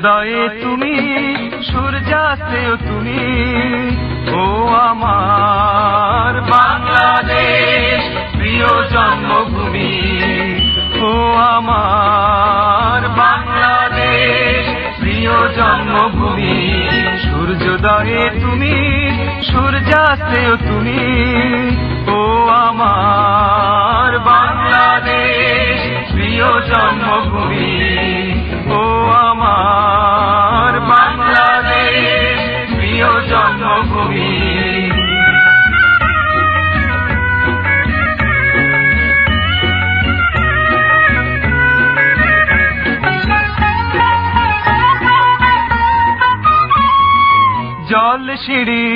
সূর্যোদয়ে তুমি সূর্যাস্তেও তুমি, ও আমার বাংলাদেশ প্রিয় জন্মভূমি, ও আমার বাংলাদেশ প্রিয় জন্মভূমি, সূর্যোদয়ে তুমি, সূর্যাস্তেও তুমি, ও আমার জন্মভূমি। ও আমার বাংলাদেশ, প্রিয় জন্মভূমি। জল সিঁড়ি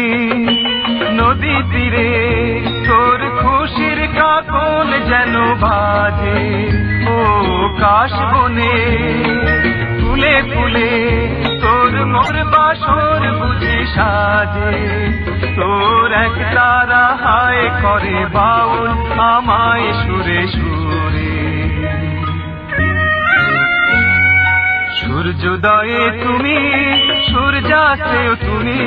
নদী তীরে, তোর খুশির কাকন যেন বাজে। কাশ বনে, ফুলে ফুলে তোর মোর বাসর বুঝি সাজে। তোর এক তারা হায় করে বাউল আমায় সুরে সুরে। সূর্যোদয়ে তুমি, সূর্যাস্তেও তুমি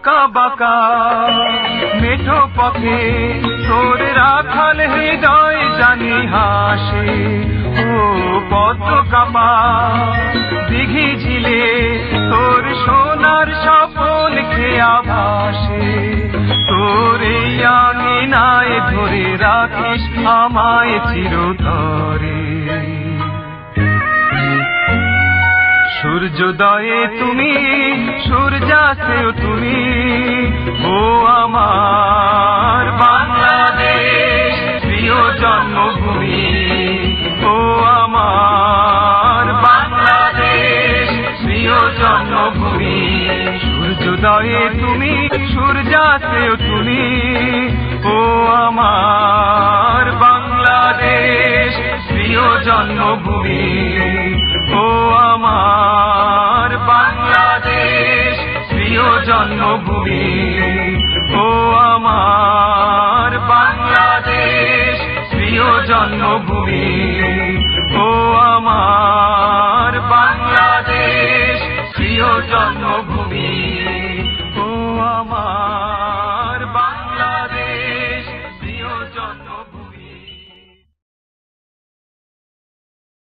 আঁকা বাঁকা। মেঠো পথে তোর রাখাল হৃদয় জানি হাসে। ও পদ্ম কাপা দিঘি ঝিলে তোর সোনার স্বপন খেয়া ভাসে তোর এই আঙিনায় ধরে রাখিস আমায় চিরতরে। সূর্যোদয়ে তুমি, সূর্যাস্তেও তুমি, ও আমার বাংলাদেশ প্রিয় জন্মভূমি, ও আমার বাংলাদেশ প্রিয় জন্মভূমি। সূর্যোদয়ে তুমি, সূর্যাস্তেও তুমি, ও আমার বাংলাদেশ প্রিয় জন্মভূমি, ও আমার প্রিয় জন্মভূমি। ও আমার বাংলাদেশ প্রিয় জন্মভূমি। ও আমার বাংলাদেশ প্রিয় জন্মভূমি।